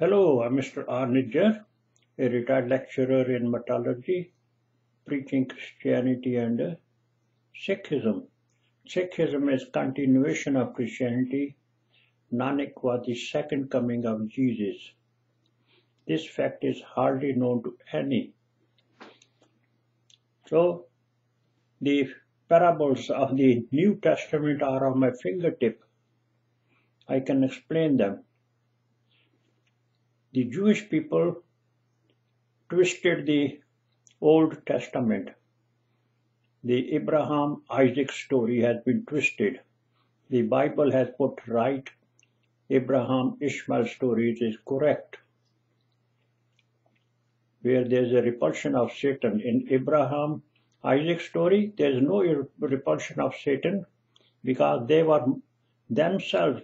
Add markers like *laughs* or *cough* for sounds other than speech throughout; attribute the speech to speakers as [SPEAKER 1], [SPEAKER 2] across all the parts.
[SPEAKER 1] Hello, I'm Mr. R. Nijjhar, a retired lecturer in metallurgy, preaching Christianity and Sikhism. Sikhism is continuation of Christianity. Nanak was the second coming of Jesus. This fact is hardly known to any. So, the parables of the New Testament are on my fingertip. I can explain them. The Jewish people twisted the Old Testament. The Abraham Isaac story has been twisted. The Bible has put right. Abraham Ishmael stories is correct. Where there's a repulsion of Satan in Abraham Isaac story, there's no repulsion of Satan because they were themselves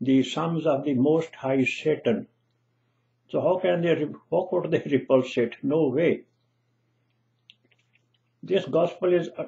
[SPEAKER 1] the sons of the Most High Satan. So how can they, how could they *laughs* repulse it? No way. This gospel is uh,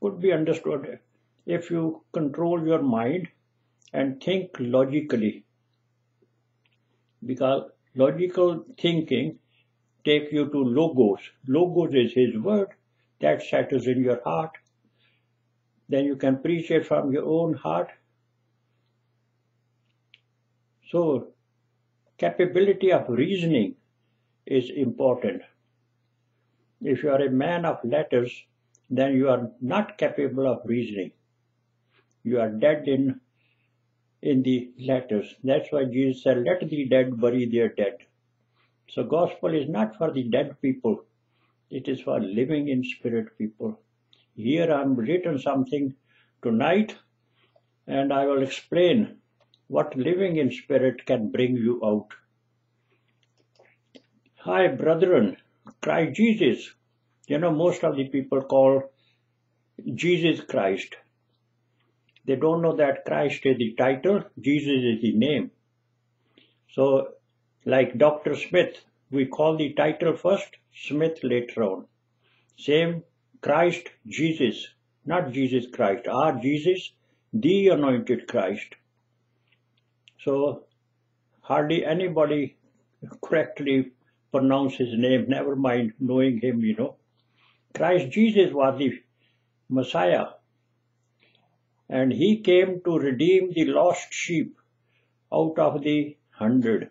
[SPEAKER 1] could be understood if you control your mind and think logically. Because logical thinking take you to logos. Logos is his word that settles in your heart. Then you can preach it from your own heart. So, capability of reasoning is important. If you are a man of letters, then you are not capable of reasoning. You are dead in in the letters. That's why Jesus said, let the dead bury their dead. So gospel is not for the dead people. It is for living in spirit people. Here I'm written something tonight and I will explain what living in spirit can bring you out. Hi, brethren, Christ Jesus. You know, most of the people call Jesus Christ. They don't know that Christ is the title, Jesus is the name. So, like Dr. Smith, we call the title first, Smith later on. Same Christ Jesus, not Jesus Christ, our Jesus, the anointed Christ. So hardly anybody correctly pronounce his name, never mind knowing him, you know. Christ Jesus was the Messiah and he came to redeem the lost sheep out of the hundred,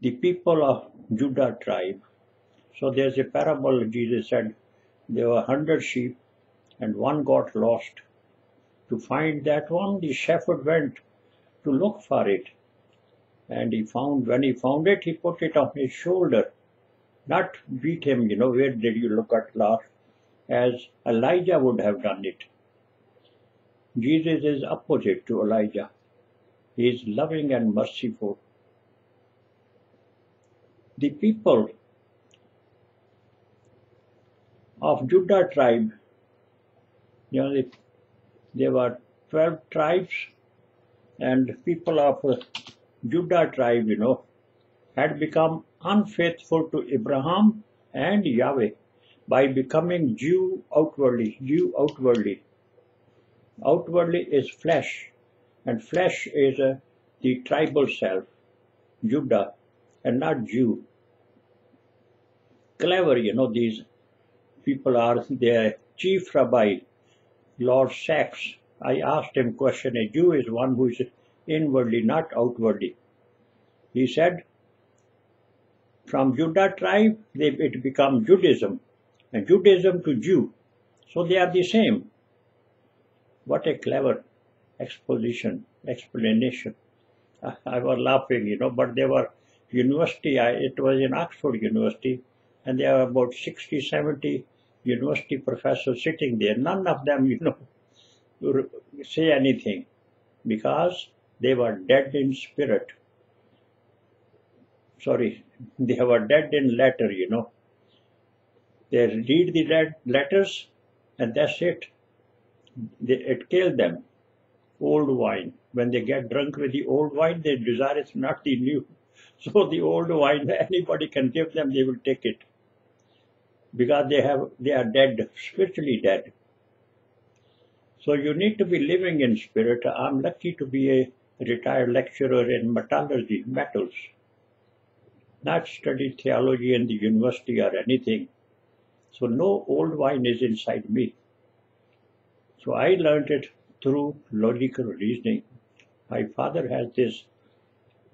[SPEAKER 1] the people of Judah tribe. So there's a parable Jesus said there were hundred sheep and one got lost. To find that one, the shepherd went to look for it. And he found, when he found it, he put it on his shoulder. Not beat him, you know, where did you look at last? As Elijah would have done it. Jesus is opposite to Elijah. He is loving and merciful. The people of Judah tribe, you know, there were 12 tribes and people of Judah tribe, you know, had become unfaithful to Abraham and Yahweh by becoming Jew outwardly, Jew outwardly. Outwardly is flesh, and flesh is uh, the tribal self, Judah, and not Jew. Clever, you know, these people are their chief rabbi, Lord Sacks, I asked him question, a Jew is one who is inwardly, not outwardly. He said, from Judah tribe, they, it becomes Judaism, and Judaism to Jew. So they are the same. What a clever exposition, explanation. I, *laughs* I was laughing, you know, but they were university, I, it was in Oxford University, and there were about 60, 70 university professors sitting there. None of them, you know, say anything because they were dead in spirit. Sorry, *laughs* they were dead in letter, you know. They read the letters and that's it. They, it killed them. Old wine. When they get drunk with the old wine, they desire it's not the new. *laughs* So the old wine, *laughs* anybody can give them, they will take it. Because they have they are dead, spiritually dead. So you need to be living in spirit. I'm lucky to be a retired lecturer in metallurgy, metals. not studied theology in the university or anything. So no old wine is inside me. So I learned it through logical reasoning. My father has this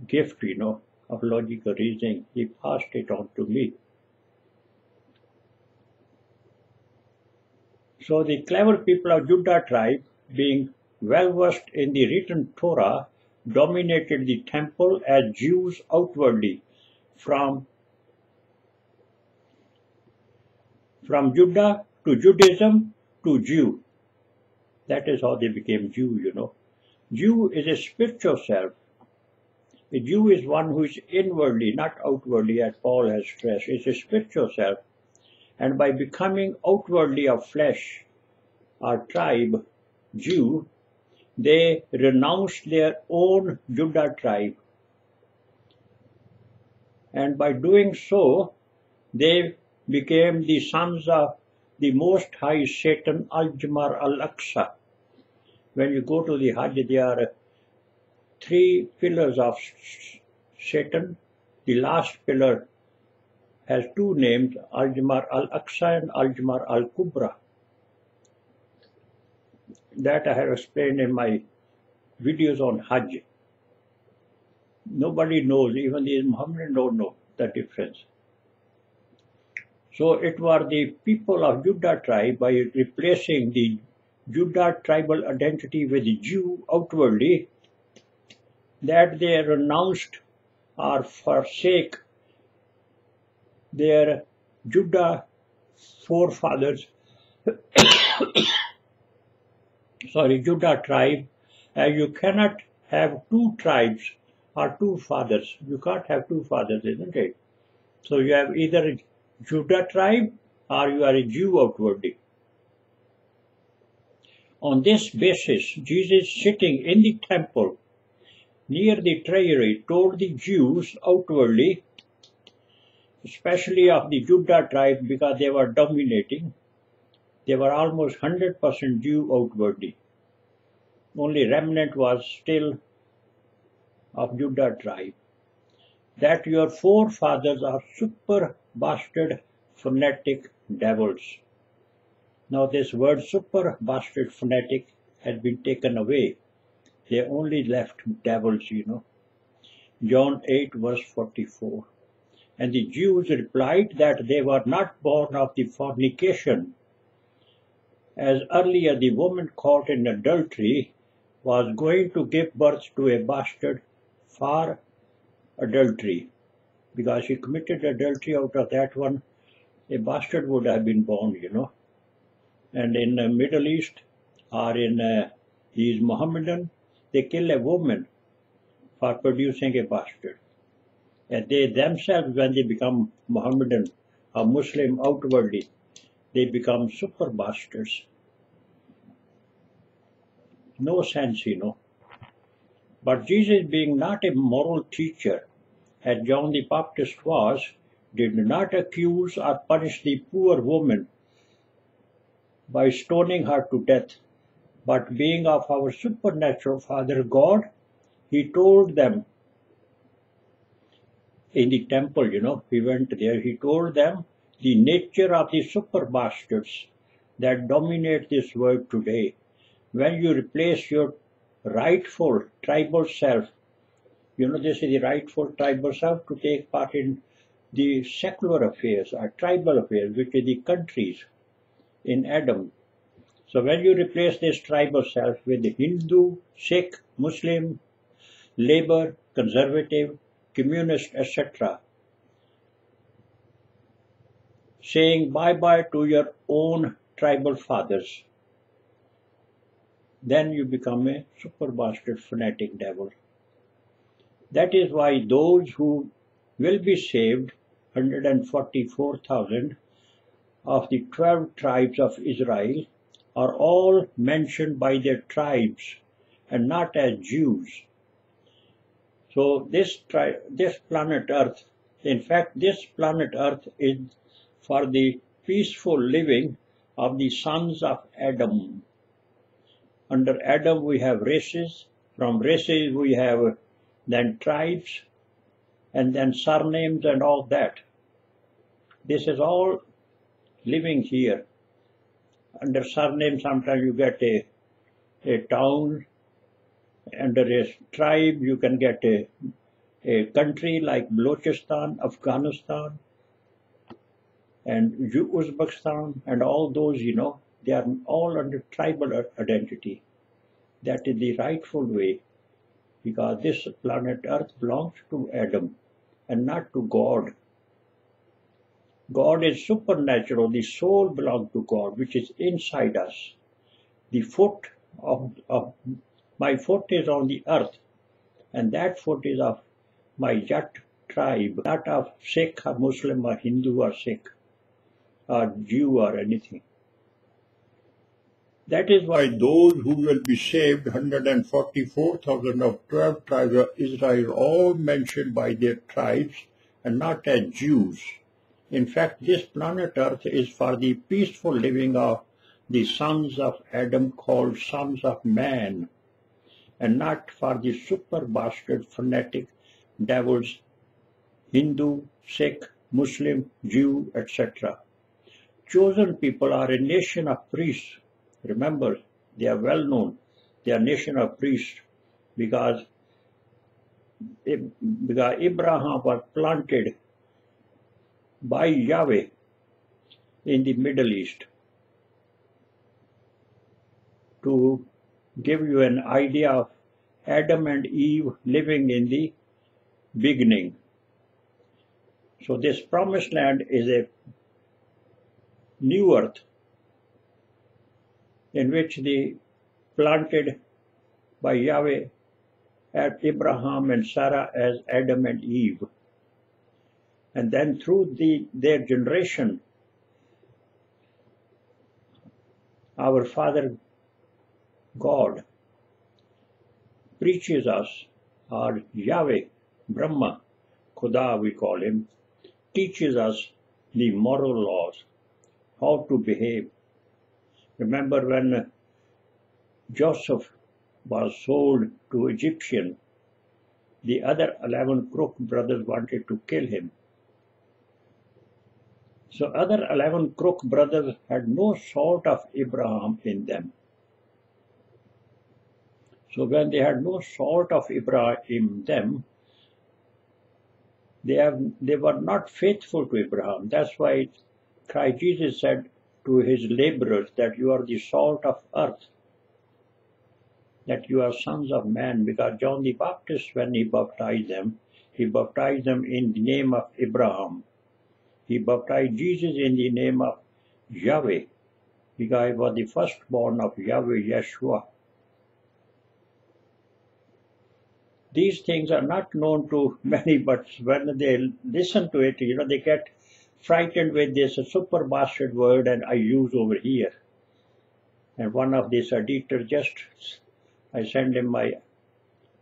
[SPEAKER 1] gift, you know, of logical reasoning. He passed it on to me. So the clever people of Judah tribe, being well versed in the written Torah, dominated the temple as Jews outwardly from from Judah to Judaism to Jew. That is how they became Jew, you know. Jew is a spiritual self. A Jew is one who is inwardly, not outwardly, as Paul has stressed. It's a spiritual self and by becoming outwardly of flesh or tribe Jew, they renounced their own Judah tribe. And by doing so, they became the sons of the Most High Satan Al-Jamar Al-Aqsa. When you go to the Hajj, there are three pillars of Satan. The last pillar has two names, Al-Jamar Al-Aqsa and Al-Jamar Al-Kubra. That I have explained in my videos on Hajj. Nobody knows, even the Muhammadans don't know the difference. So it were the people of Judah tribe by replacing the Judah tribal identity with Jew outwardly that they renounced or forsake their Judah forefathers, *coughs* sorry, Judah tribe, as you cannot have two tribes or two fathers. You can't have two fathers, isn't it? So you have either Judah tribe or you are a Jew outwardly. On this basis, Jesus sitting in the temple near the treasury told the Jews outwardly especially of the Judah tribe because they were dominating. They were almost 100% Jew outwardly. Only remnant was still of Judah tribe. That your forefathers are super bastard fanatic devils. Now this word super bastard fanatic has been taken away. They only left devils, you know. John 8 verse 44. And the Jews replied that they were not born of the fornication, as earlier the woman caught in adultery was going to give birth to a bastard for adultery. Because she committed adultery out of that one, a bastard would have been born, you know. And in the Middle East or in uh, these Mohammedan, they kill a woman for producing a bastard and they themselves, when they become Mohammedan or Muslim outwardly, they become super bastards. No sense, you know. But Jesus, being not a moral teacher, as John the Baptist was, did not accuse or punish the poor woman by stoning her to death, but being of our supernatural Father God, he told them in the temple, you know, he went there, he told them the nature of the super bastards that dominate this world today. When you replace your rightful tribal self, you know, this is the rightful tribal self to take part in the secular affairs or tribal affairs, which are the countries in Adam. So when you replace this tribal self with the Hindu, Sikh, Muslim, labor, conservative, communist, etc., saying bye bye to your own tribal fathers, then you become a super bastard fanatic devil. That is why those who will be saved, 144,000 of the 12 tribes of Israel, are all mentioned by their tribes and not as Jews. So this this planet Earth, in fact, this planet Earth is for the peaceful living of the sons of Adam. Under Adam we have races. From races we have then tribes. and then surnames and all that. This is all living here. Under surname, sometimes you get a, a town. Under a tribe, you can get a, a country like Balochistan, Afghanistan, and Uzbekistan, and all those, you know, they are all under tribal identity. That is the rightful way, because this planet Earth belongs to Adam and not to God. God is supernatural. The soul belongs to God, which is inside us. The foot of, of my foot is on the earth, and that foot is of my Jat tribe, not of Sikh or Muslim or Hindu or Sikh or Jew or anything. That is why those who will be saved, 144,000 of 12 tribes of Israel, all mentioned by their tribes and not as Jews. In fact, this planet Earth is for the peaceful living of the sons of Adam called sons of man, and not for the super bastard fanatic devils, Hindu, Sikh, Muslim, Jew, etc. Chosen people are a nation of priests. Remember, they are well known. They are nation of priests because, eh, because Abraham was planted by Yahweh in the Middle East to give you an idea of Adam and Eve living in the beginning. So this promised land is a new earth in which the planted by Yahweh at Abraham and Sarah as Adam and Eve and then through the, their generation, our Father God preaches us, or Yahweh, Brahma, Khuda we call him, teaches us the moral laws, how to behave. Remember when Joseph was sold to Egyptian, the other 11 crook brothers wanted to kill him. So other 11 crook brothers had no sort of Abraham in them. So when they had no sort of Abraham in them, they, have, they were not faithful to Abraham. That's why Christ Jesus said to his laborers that you are the salt of earth, that you are sons of man, because John the Baptist, when he baptized them, he baptized them in the name of Abraham. He baptized Jesus in the name of Yahweh, because he was the firstborn of Yahweh Yeshua. These things are not known to *laughs* many, but when they listen to it, you know, they get frightened with this super bastard word and I use over here. And one of these uh, editors just, I send him my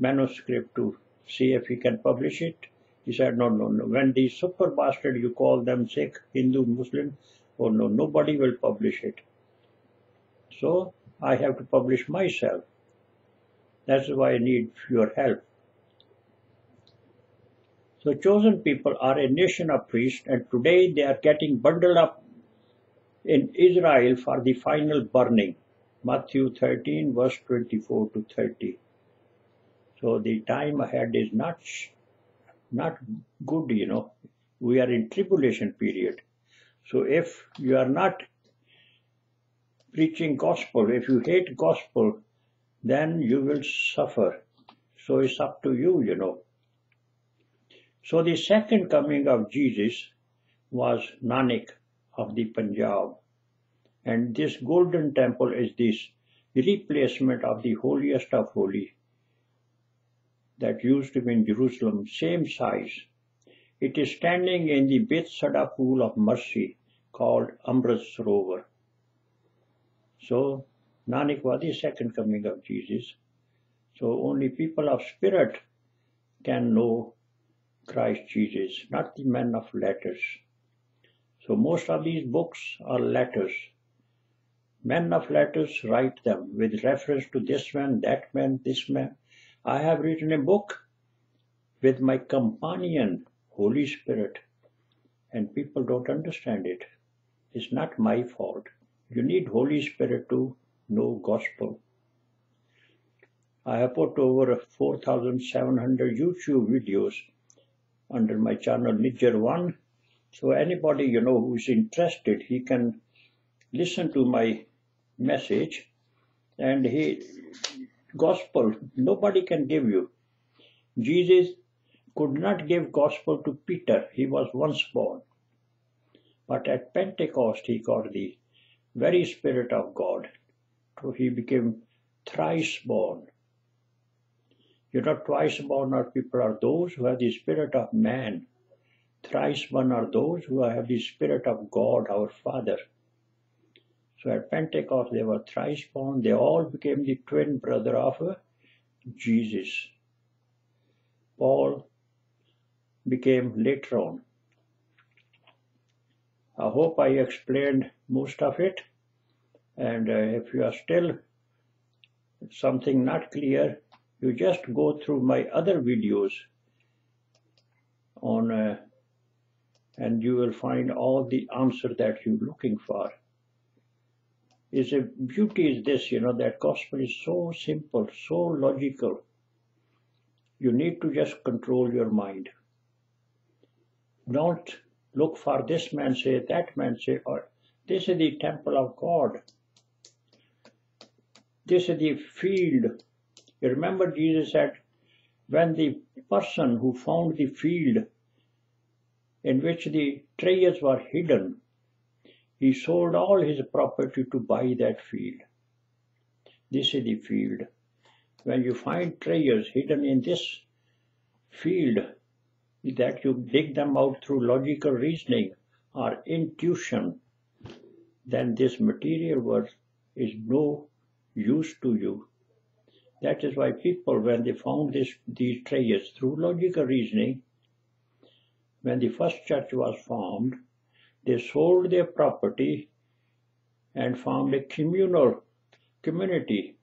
[SPEAKER 1] manuscript to see if he can publish it. He said, no, no, no. When these super bastard, you call them Sikh, Hindu, Muslim, oh no, nobody will publish it. So I have to publish myself. That's why I need your help. So chosen people are a nation of priests and today they are getting bundled up in Israel for the final burning. Matthew 13 verse 24 to 30. So the time ahead is not not good, you know. We are in tribulation period. So if you are not preaching gospel, if you hate gospel, then you will suffer. So it's up to you, you know. So the second coming of Jesus was Nanak of the Punjab. And this golden temple is this replacement of the holiest of holy that used to be in Jerusalem, same size. It is standing in the Bethesda pool of mercy called Amrit Sarovar. So, Nanak was the second coming of Jesus. So only people of spirit can know Christ Jesus, not the men of letters. So most of these books are letters. Men of letters write them with reference to this man, that man, this man. I have written a book with my companion, Holy Spirit, and people don't understand it. It's not my fault. You need Holy Spirit to know gospel. I have put over 4,700 YouTube videos under my channel Nijjhar One. So anybody you know who is interested, he can listen to my message and he gospel nobody can give you. Jesus could not give gospel to Peter. He was once born. But at Pentecost he got the very Spirit of God. So he became thrice born. You know, twice born are people are those who have the spirit of man. Thrice born are those who have the spirit of God, our Father. So at Pentecost they were thrice born. They all became the twin brother of Jesus. Paul became later on. I hope I explained most of it. And uh, if you are still something not clear, you just go through my other videos on uh, and you will find all the answer that you're looking for. Is a beauty is this you know that gospel is so simple so logical. You need to just control your mind. Don't look for this man say that man say or this is the temple of god. This is the field you remember Jesus said, when the person who found the field in which the treasures were hidden, he sold all his property to buy that field. This is the field. When you find treasures hidden in this field, that you dig them out through logical reasoning or intuition, then this material world is no use to you that is why people, when they found this, these treasures through logical reasoning, when the first church was formed, they sold their property and formed a communal community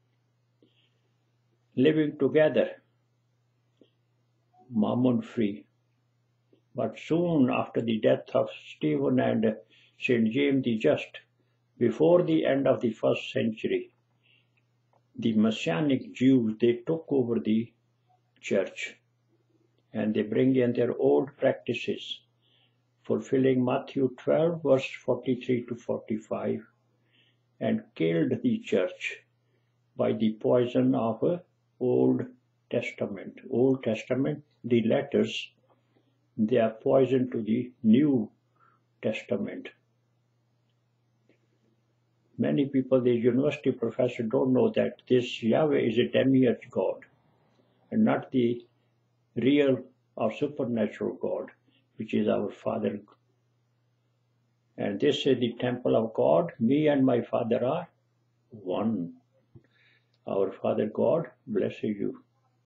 [SPEAKER 1] living together, mammon free. But soon after the death of Stephen and St. James the Just, before the end of the first century, the Messianic Jews, they took over the church and they bring in their old practices, fulfilling Matthew 12, verse 43 to 45, and killed the church by the poison of a Old Testament. Old Testament, the letters, they are poison to the New Testament. Many people, the university professor, don't know that this Yahweh is a demiurge God and not the real or supernatural God, which is our Father. And this is the temple of God. Me and my Father are one. Our Father God blesses you.